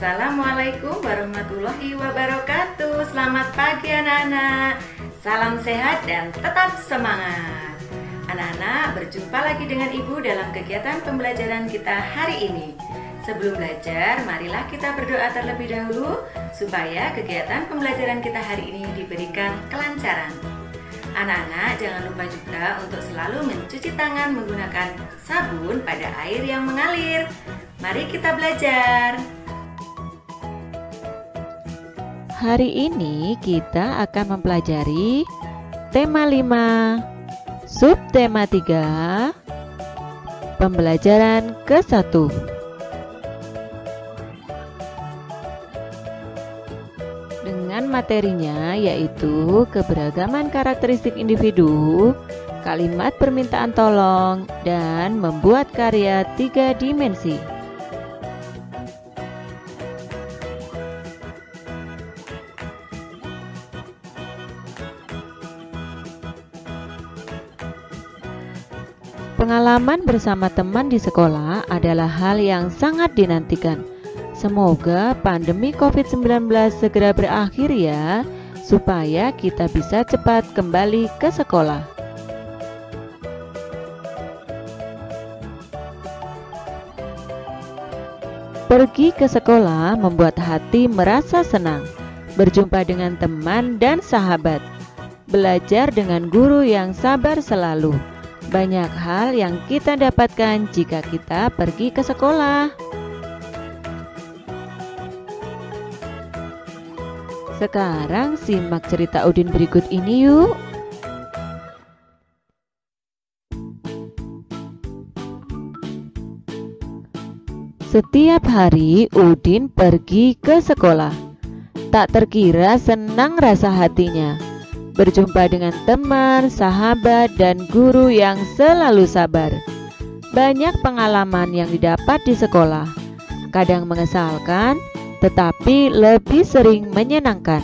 Assalamualaikum warahmatullahi wabarakatuh. Selamat pagi anak-anak. Salam sehat dan tetap semangat. Anak-anak berjumpa lagi dengan Ibu dalam kegiatan pembelajaran kita hari ini. Sebelum belajar, marilah kita berdoa terlebih dahulu Supaya kegiatan pembelajaran kita hari ini diberikan kelancaran. Anak-anak jangan lupa juga untuk selalu mencuci tangan menggunakan sabun pada air yang mengalir. Mari kita belajar. Hari ini kita akan mempelajari tema 5, subtema 3, pembelajaran ke-1. Dengan materinya yaitu keberagaman karakteristik individu, kalimat permintaan tolong, dan membuat karya tiga dimensi. Pengalaman bersama teman di sekolah adalah hal yang sangat dinantikan. Semoga pandemi COVID-19 segera berakhir ya, supaya kita bisa cepat kembali ke sekolah. Pergi ke sekolah membuat hati merasa senang, berjumpa dengan teman dan sahabat, belajar dengan guru yang sabar selalu banyak hal yang kita dapatkan jika kita pergi ke sekolah. Sekarang simak cerita Udin berikut ini yuk. Setiap hari Udin pergi ke sekolah. Tak terkira senang rasa hatinya berjumpa dengan teman, sahabat, dan guru yang selalu sabar. Banyak pengalaman yang didapat di sekolah, kadang mengesalkan, tetapi lebih sering menyenangkan.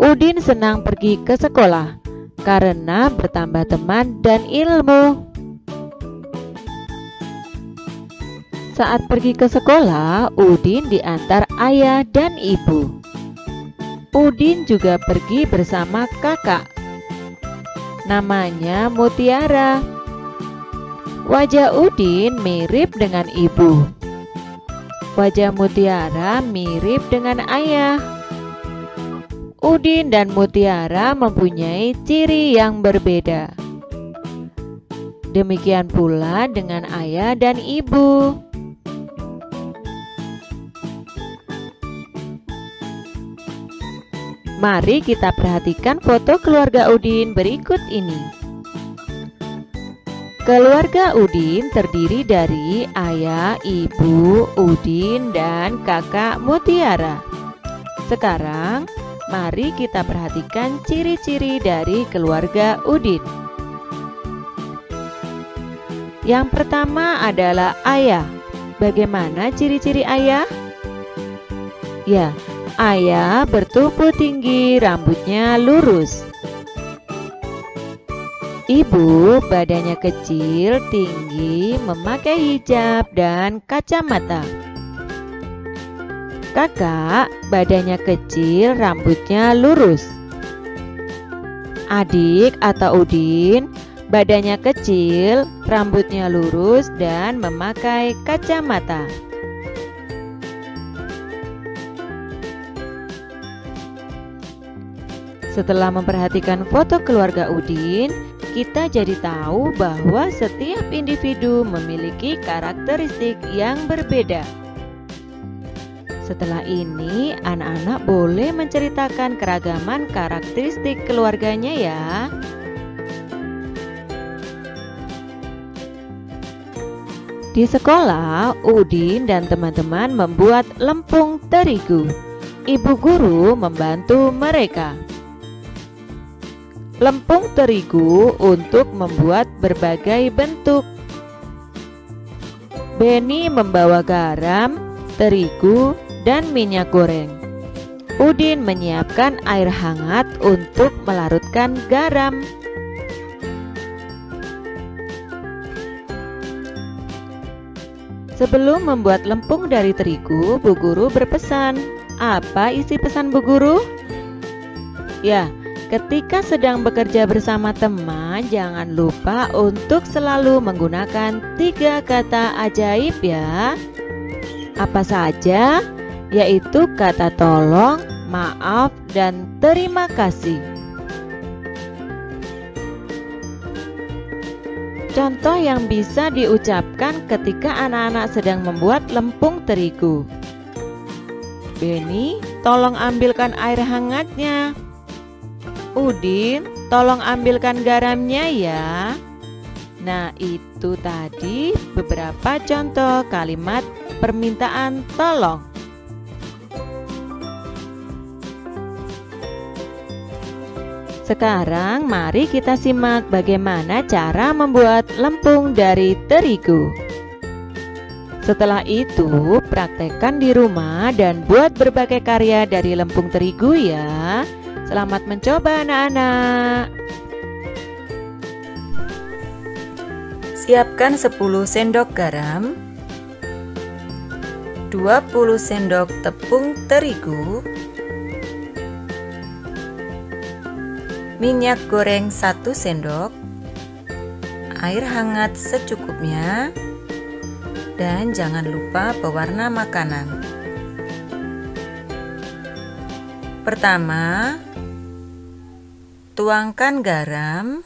Udin senang pergi ke sekolah karena bertambah teman dan ilmu. Saat pergi ke sekolah, Udin diantar ayah dan ibu. Udin juga pergi bersama kakak. Namanya Mutiara. Wajah Udin mirip dengan ibu. Wajah Mutiara mirip dengan ayah. Udin dan Mutiara mempunyai ciri yang berbeda. Demikian pula dengan ayah dan ibu. Mari kita perhatikan foto keluarga Udin berikut ini. Keluarga Udin terdiri dari ayah, ibu, Udin, dan kakak Mutiara. Sekarang, mari kita perhatikan ciri-ciri dari keluarga Udin. Yang pertama adalah ayah. Bagaimana ciri-ciri ayah? Ya, Ayah bertubuh tinggi, rambutnya lurus. Ibu badannya kecil, tinggi, memakai hijab dan kacamata. Kakak badannya kecil, rambutnya lurus. Adik atau Udin badannya kecil, rambutnya lurus dan memakai kacamata. Setelah memperhatikan foto keluarga Udin, kita jadi tahu bahwa setiap individu memiliki karakteristik yang berbeda. Setelah ini, anak-anak boleh menceritakan keragaman karakteristik keluarganya ya. Di sekolah, Udin dan teman-teman membuat lempung terigu. Ibu guru membantu mereka lempung terigu untuk membuat berbagai bentuk. Beni membawa garam, terigu, dan minyak goreng. Udin menyiapkan air hangat untuk melarutkan garam. Sebelum membuat lempung dari terigu, Bu Guru berpesan. Apa isi pesan Bu Guru? Ya, ketika sedang bekerja bersama teman, jangan lupa untuk selalu menggunakan tiga kata ajaib ya. Apa saja? Yaitu kata tolong, maaf, dan terima kasih. Contoh yang bisa diucapkan ketika anak-anak sedang membuat lempung terigu. Beni, tolong ambilkan air hangatnya. Udin, tolong ambilkan garamnya ya. Nah, itu tadi beberapa contoh kalimat permintaan tolong. Sekarang mari kita simak bagaimana cara membuat lempung dari terigu. Setelah itu, praktekkan di rumah dan buat berbagai karya dari lempung terigu ya. Selamat mencoba anak-anak. Siapkan 10 sendok garam 20 sendok tepung terigu minyak goreng 1 sendok, air hangat secukupnya, dan jangan lupa pewarna makanan. Pertama, tuangkan garam,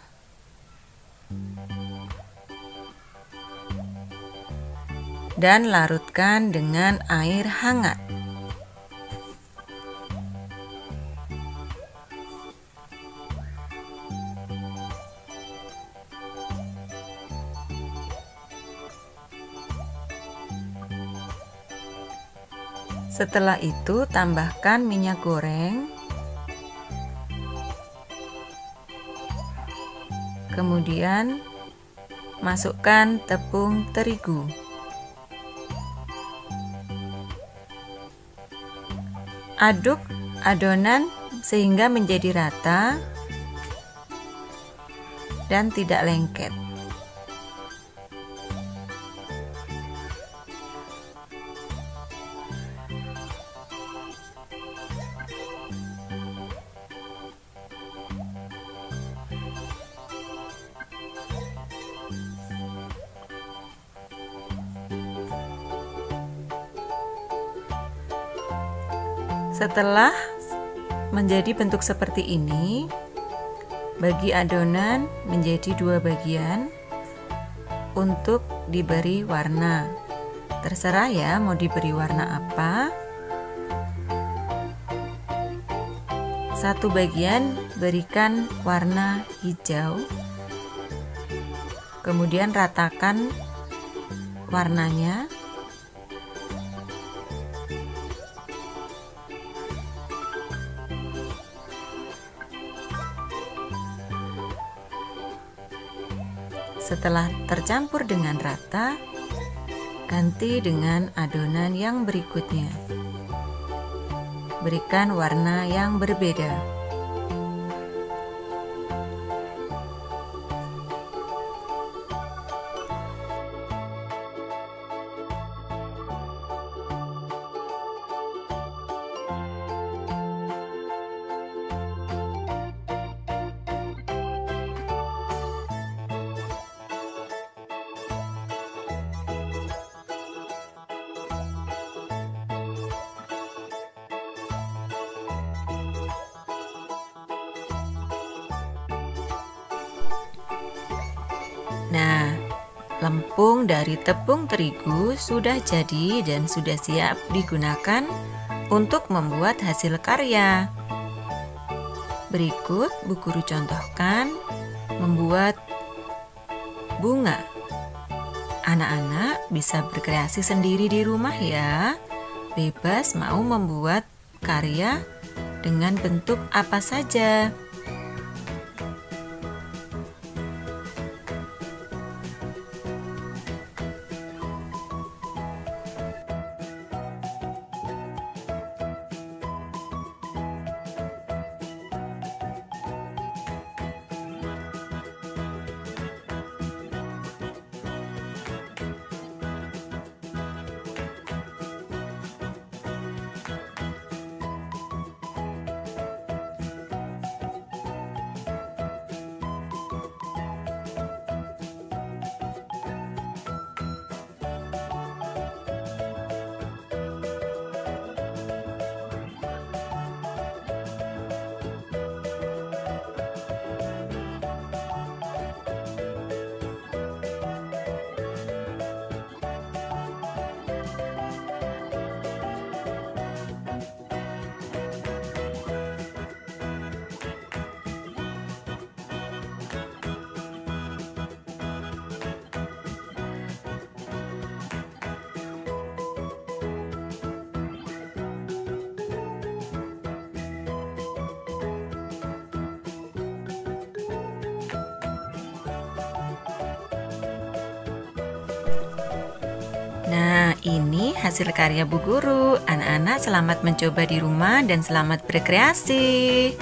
dan larutkan dengan air hangat. Setelah itu tambahkan minyak goreng Kemudian masukkan tepung terigu. Aduk adonan sehingga menjadi rata dan tidak lengket Setelah menjadi bentuk seperti ini, bagi adonan menjadi dua bagian untuk diberi warna. Terserah ya mau diberi warna apa. Satu bagian berikan warna hijau. Kemudian ratakan warnanya Setelah tercampur dengan rata, ganti dengan adonan yang berikutnya. Berikan warna yang berbeda. Nah, lempung dari tepung terigu sudah jadi dan sudah siap digunakan untuk membuat hasil karya. Berikut Bu Guru contohkan membuat bunga. Anak-anak bisa berkreasi sendiri di rumah ya. Bebas mau membuat karya dengan bentuk apa saja. Nah, ini hasil karya Bu Guru. Anak-anak selamat mencoba di rumah dan selamat berkreasi.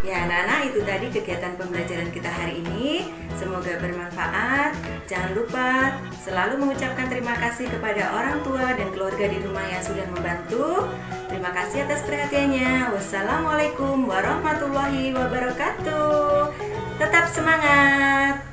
Ya, anak-anak itu tadi kegiatan pembelajaran kita hari ini. Semoga bermanfaat. Jangan lupa selalu mengucapkan terima kasih kepada orang tua dan keluarga di rumah yang sudah membantu. Terima kasih atas perhatiannya. Wassalamualaikum warahmatullahi wabarakatuh. Tetap semangat.